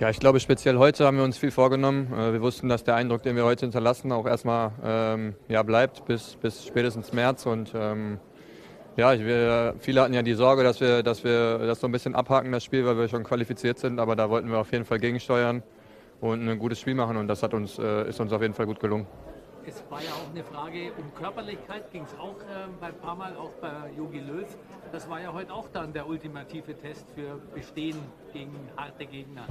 Ja, ich glaube, speziell heute haben wir uns viel vorgenommen. Äh, wir wussten, dass der Eindruck, den wir heute hinterlassen, auch erstmal ähm, ja, bleibt bis, bis spätestens März. Und ähm, ja, wir, viele hatten ja die Sorge, dass wir, dass wir das so ein bisschen abhaken, das Spiel, weil wir schon qualifiziert sind. Aber da wollten wir auf jeden Fall gegensteuern und ein gutes Spiel machen. Und das hat uns, äh, ist uns auf jeden Fall gut gelungen. Es war ja auch eine Frage um Körperlichkeit, ging es auch äh, bei ein paar Mal, auch bei Jogi Löw. Das war ja heute auch dann der ultimative Test für Bestehen gegen harte Gegner.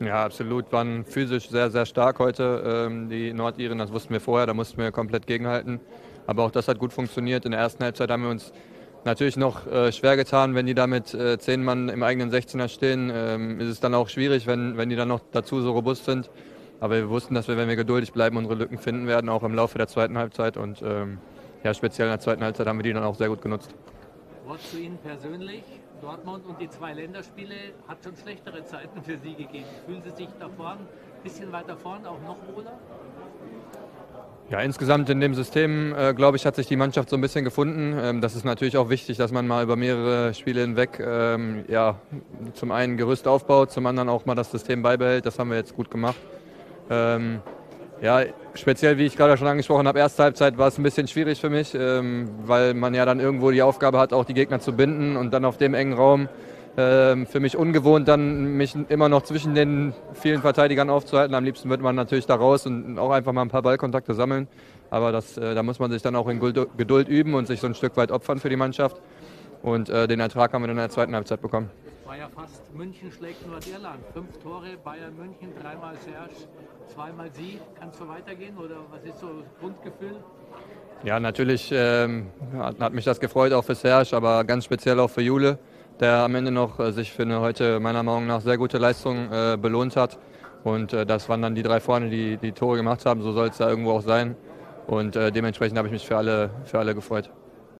Ja, absolut. Waren physisch sehr, sehr stark heute, ähm, die Nordiren. Das wussten wir vorher, da mussten wir komplett gegenhalten. Aber auch das hat gut funktioniert. In der ersten Halbzeit haben wir uns natürlich noch äh, schwer getan, wenn die da mit äh, zehn Mann im eigenen 16er stehen. Ähm, ist es dann auch schwierig, wenn, wenn die dann noch dazu so robust sind. Aber wir wussten, dass wir, wenn wir geduldig bleiben, unsere Lücken finden werden, auch im Laufe der zweiten Halbzeit. Und ähm, ja, speziell in der zweiten Halbzeit haben wir die dann auch sehr gut genutzt. Wort zu Ihnen persönlich. Dortmund und die zwei Länderspiele hat schon schlechtere Zeiten für Sie gegeben. Fühlen Sie sich da vorne, ein bisschen weiter vorn, auch noch wohler? Ja, insgesamt in dem System, äh, glaube ich, hat sich die Mannschaft so ein bisschen gefunden. Ähm, das ist natürlich auch wichtig, dass man mal über mehrere Spiele hinweg ähm, ja, zum einen Gerüst aufbaut, zum anderen auch mal das System beibehält. Das haben wir jetzt gut gemacht. Ähm, ja, speziell wie ich gerade schon angesprochen habe, erste Halbzeit war es ein bisschen schwierig für mich, ähm, weil man ja dann irgendwo die Aufgabe hat, auch die Gegner zu binden und dann auf dem engen Raum ähm, für mich ungewohnt, dann mich immer noch zwischen den vielen Verteidigern aufzuhalten. Am liebsten wird man natürlich da raus und auch einfach mal ein paar Ballkontakte sammeln. Aber das, äh, da muss man sich dann auch in Geduld üben und sich so ein Stück weit opfern für die Mannschaft. Und äh, den Ertrag haben wir dann in der zweiten Halbzeit bekommen. War ja fast München schlägt Nordirland. Fünf Tore, Bayern München, dreimal Serge, zweimal Sie. Kann es weitergehen oder was ist so das Grundgefühl? Ja, natürlich ähm, hat, hat, mich das gefreut, auch für Serge, aber ganz speziell auch für Jule der am Ende noch äh, sich für eine heute meiner Meinung nach sehr gute Leistung äh, belohnt hat. Und äh, das waren dann die drei vorne, die die Tore gemacht haben. So soll es da irgendwo auch sein. Und äh, dementsprechend habe ich mich für alle, für alle gefreut.